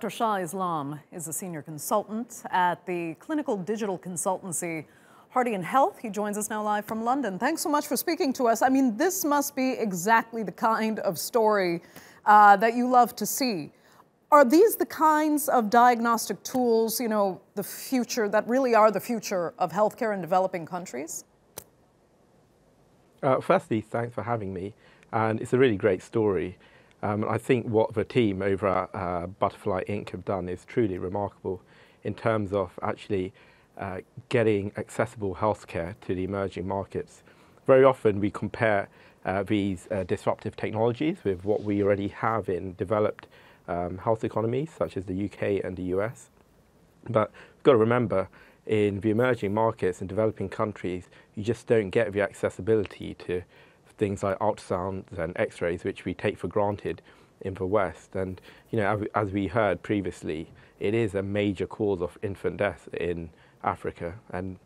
Dr. Shah Islam is a senior consultant at the clinical digital consultancy Hardian Health. He joins us now live from London. Thanks so much for speaking to us. I mean, this must be exactly the kind of story uh, that you love to see. Are these the kinds of diagnostic tools, you know, the future, that really are the future of healthcare in developing countries? Uh, firstly, thanks for having me. And it's a really great story. Um, I think what the team over at uh, Butterfly Inc. have done is truly remarkable in terms of actually uh, getting accessible healthcare to the emerging markets. Very often we compare uh, these uh, disruptive technologies with what we already have in developed um, health economies, such as the UK and the US. But we've got to remember, in the emerging markets and developing countries, you just don't get the accessibility to things like ultrasounds and x-rays, which we take for granted in the West. And, you know, as we heard previously, it is a major cause of infant death in Africa. And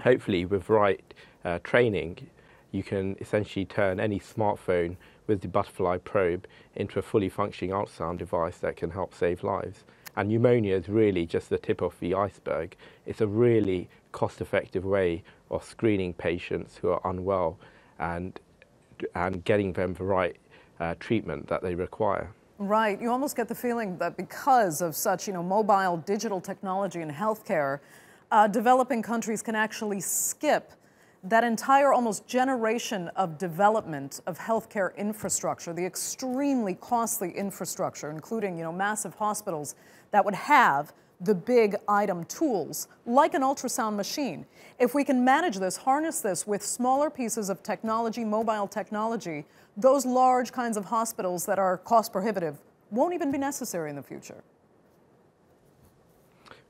hopefully with right uh, training, you can essentially turn any smartphone with the butterfly probe into a fully functioning ultrasound device that can help save lives. And pneumonia is really just the tip of the iceberg. It's a really cost-effective way of screening patients who are unwell and, and getting them the right uh, treatment that they require. Right. You almost get the feeling that because of such, you know, mobile digital technology in healthcare, uh, developing countries can actually skip that entire almost generation of development of healthcare infrastructure, the extremely costly infrastructure, including you know, massive hospitals that would have the big item tools, like an ultrasound machine. If we can manage this, harness this with smaller pieces of technology, mobile technology, those large kinds of hospitals that are cost prohibitive won't even be necessary in the future.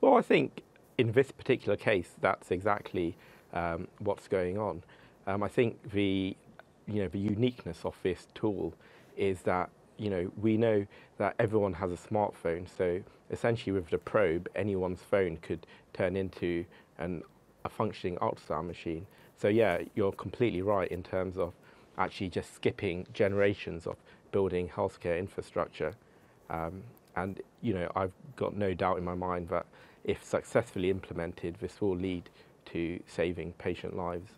Well, I think in this particular case, that's exactly um, what's going on. Um, I think the, you know, the uniqueness of this tool is that you know, we know that everyone has a smartphone, so essentially with the probe, anyone's phone could turn into an, a functioning ultrasound machine. So yeah, you're completely right in terms of actually just skipping generations of building healthcare infrastructure. Um, and you know, I've got no doubt in my mind that if successfully implemented, this will lead to saving patient lives.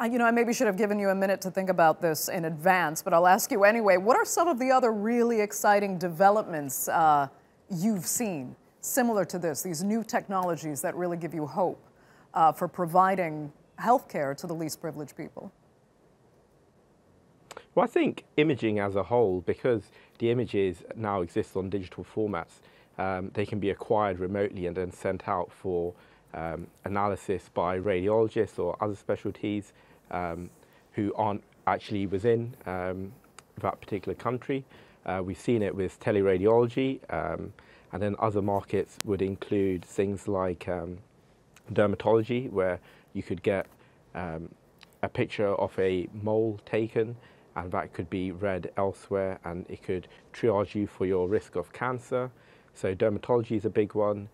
Uh, you know, I maybe should have given you a minute to think about this in advance, but I'll ask you anyway. What are some of the other really exciting developments uh, you've seen similar to this, these new technologies that really give you hope uh, for providing health care to the least privileged people? Well, I think imaging as a whole, because the images now exist on digital formats, um, they can be acquired remotely and then sent out for um, analysis by radiologists or other specialties um, who aren't actually within um, that particular country. Uh, we've seen it with teleradiology, um, and then other markets would include things like um, dermatology, where you could get um, a picture of a mole taken, and that could be read elsewhere, and it could triage you for your risk of cancer. So dermatology is a big one.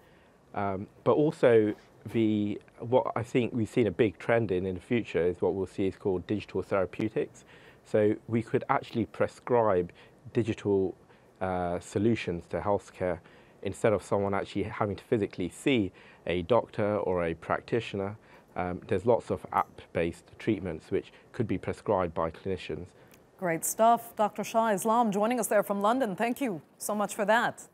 Um, but also the what I think we've seen a big trend in in the future is what we'll see is called digital therapeutics. So we could actually prescribe digital uh, solutions to healthcare instead of someone actually having to physically see a doctor or a practitioner. Um, there's lots of app-based treatments which could be prescribed by clinicians. Great stuff. Dr. Shah Islam joining us there from London. Thank you so much for that.